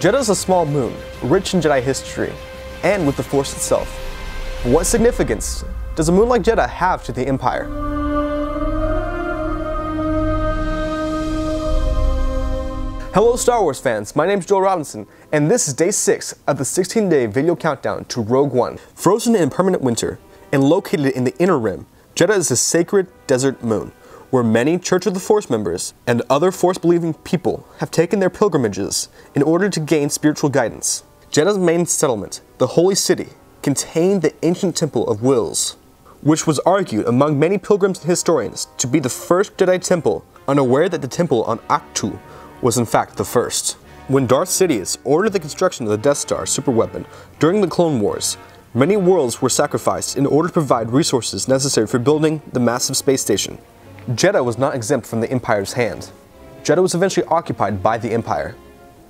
Jedha is a small moon, rich in Jedi history, and with the Force itself. What significance does a moon like Jedha have to the Empire? Hello Star Wars fans, my name is Joel Robinson, and this is day 6 of the 16-day video countdown to Rogue One. Frozen in permanent winter, and located in the Inner Rim, Jedha is a sacred desert moon, where many Church of the Force members and other Force-believing people have taken their pilgrimages in order to gain spiritual guidance. Jedha's main settlement, the Holy City, contained the ancient Temple of Whills, which was argued among many pilgrims and historians to be the first Jedi temple, unaware that the temple on Ahch-To was in fact the first. When Darth Sidious ordered the construction of the Death Star superweapon during the Clone Wars, many worlds were sacrificed in order to provide resources necessary for building the massive space station. Jedha was not exempt from the Empire's hand. Jedha was eventually occupied by the Empire.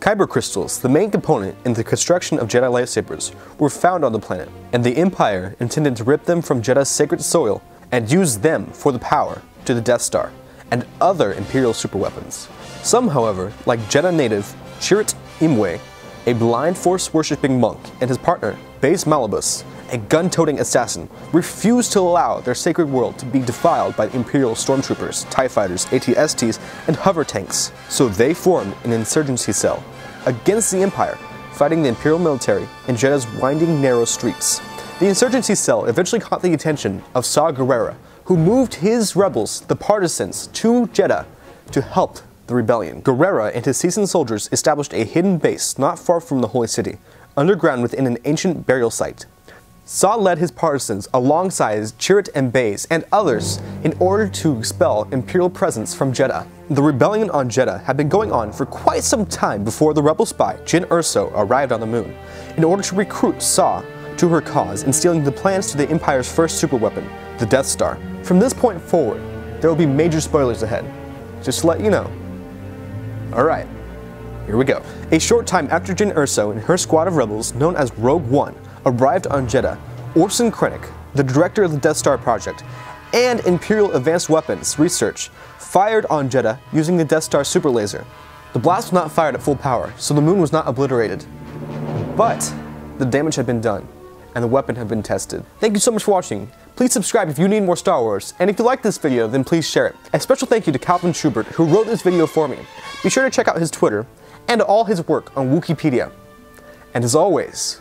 Kyber crystals, the main component in the construction of Jedi lightsabers, were found on the planet, and the Empire intended to rip them from Jedha's sacred soil and use them for the power to the Death Star and other Imperial superweapons. Some, however, like Jedha native Chirrut Îmwe, a blind force-worshipping monk, and his partner, Baze Malbus, a gun-toting assassin, refused to allow their sacred world to be defiled by Imperial stormtroopers, TIE fighters, AT-STs, and hover tanks, so they formed an insurgency cell against the Empire, fighting the Imperial military in Jedha's winding, narrow streets. The insurgency cell eventually caught the attention of Saw Gerrera, who moved his rebels, the partisans, to Jedha to help the rebellion. Gerrera and his seasoned soldiers established a hidden base not far from the Holy City, underground within an ancient burial site. Saw led his partisans alongside Chirrut and Baze and others in order to expel Imperial presence from Jedha. The rebellion on Jedha had been going on for quite some time before the rebel spy Jyn Erso arrived on the moon, in order to recruit Saw to her cause in stealing the plans to the Empire's first superweapon, the Death Star. From this point forward, there will be major spoilers ahead, just to let you know. Alright, here we go. A short time after Jyn Erso and her squad of rebels, known as Rogue One, arrived on Jedha, Orson Krennic, the director of the Death Star project, and Imperial Advanced Weapons Research, fired on Jedha using the Death Star super laser. The blast was not fired at full power, so the moon was not obliterated. But the damage had been done, and the weapon had been tested. Thank you so much for watching. Please subscribe if you need more Star Wars, and if you like this video, then please share it. A special thank you to Calvin Schubert, who wrote this video for me. Be sure to check out his Twitter and all his work on Wikipedia. And as always,